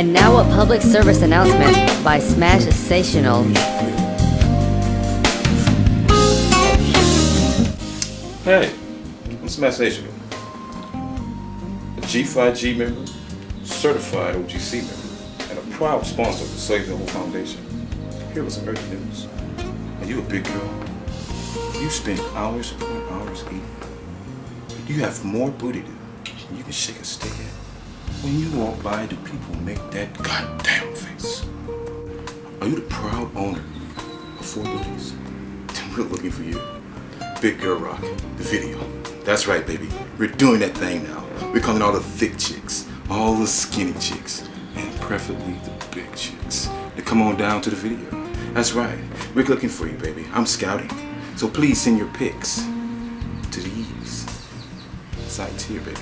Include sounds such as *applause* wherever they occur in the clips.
And now a public service announcement by Smash Sational. Hey, I'm Smash Sational. A G5G member, certified OGC member, and a proud sponsor of the Save the Whole Foundation. Here was some urgent news. Are you a big girl? You spend hours upon hours eating. You have more booty than you can shake a stick at. When you walk by, do people make that goddamn face? Are you the proud owner of four booties? Then *laughs* we're looking for you. Big Girl Rock, the video. That's right, baby. We're doing that thing now. We're calling all the thick chicks, all the skinny chicks, and preferably the big chicks to come on down to the video. That's right. We're looking for you, baby. I'm scouting. So please send your pics to these sites here, baby.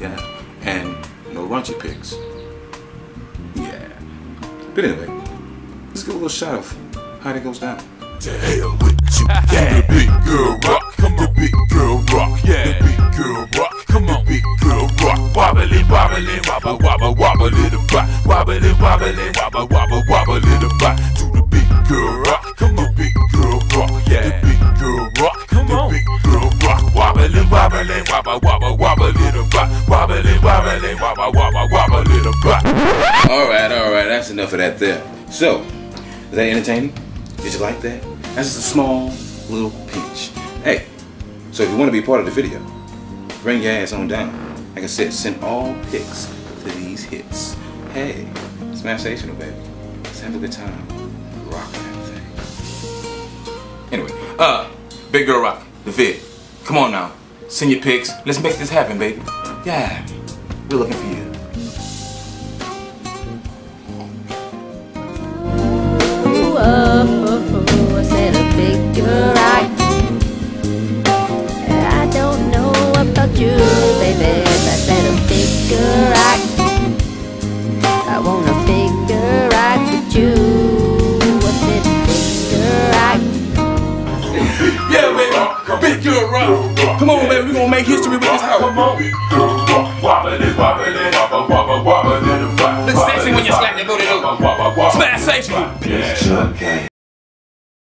Yeah. And no raunchy pics. Yeah. But anyway, let's get a little shot of how that goes down. To hell with you, yeah. *laughs* The big girl rock, come on. The big girl rock, yeah. The big girl rock, come on. The big girl rock, wobbly, wobbly, wobble, wobble, wobble, little bop, wobbly, wobbly, wobble, wobble, wobble, little bop. To the big girl rock, come wobbly, wobble, wobble, wobble, little bop, wobbly, wobbly, wobble, wobble, wobble, little bop. All right, all right, that's enough of that there. So, is that entertaining? Did you like that? That's just a small little pinch. Hey, so if you want to be part of the video, bring your ass on down. Like I said, send all pics to these hits. Hey, Smash Sational, baby. Let's have a good time. Rock that thing. Anyway, uh, Big Girl Rock, the vid. Come on now. Send your pics. Let's make this happen, baby. Yeah, we're looking for you. Ooh, oh, oh, oh, I said a big rock. I don't know about you, baby. but I said a big girl rock. I want a big girl rock with you. I said a big rock. *laughs* Yeah, baby. Big Girl Rock. Come on, baby. We're gonna make history with this house. Come on. Look sexy when you slap that booty, though. Wobble, wobble, wobble. Smash Sational. Yeah. Okay.